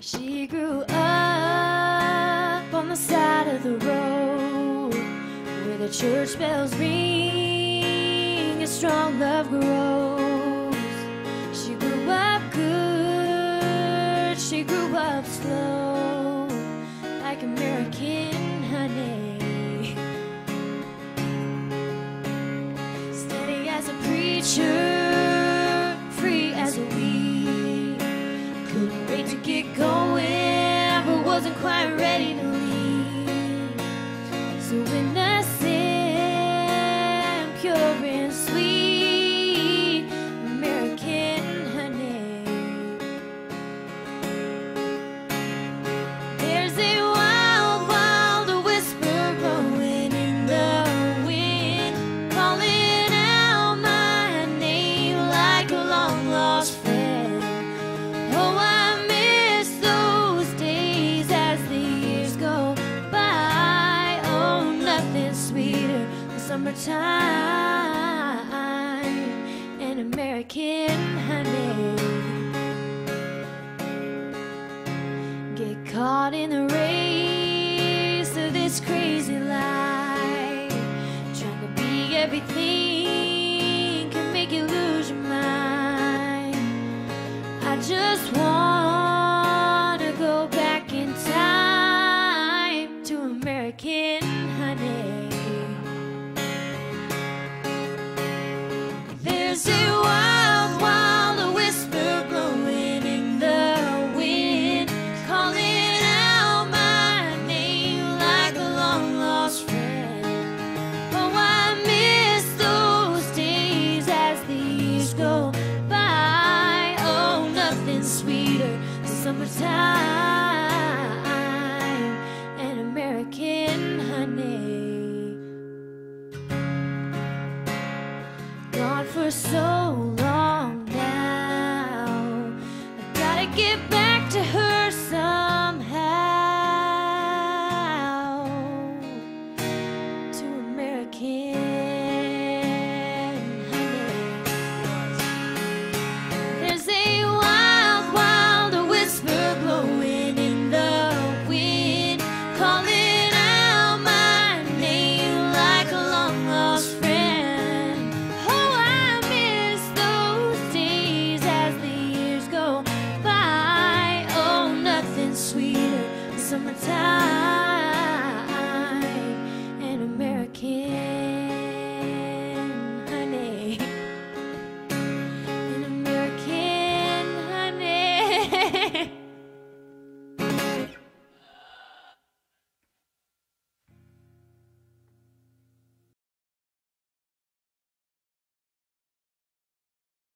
She grew up on the side of the road where the church bells ring and strong love grows. She grew up good, she grew up slow, like American honey. Steady as a preacher, to get going, but wasn't quite ready to summertime and American honey. Get caught in the race of this crazy life. Trying to be everything can make you lose your mind. I just wanna go back in time to American honey. Summertime and American honey. Gone for so long now. I gotta get back. time.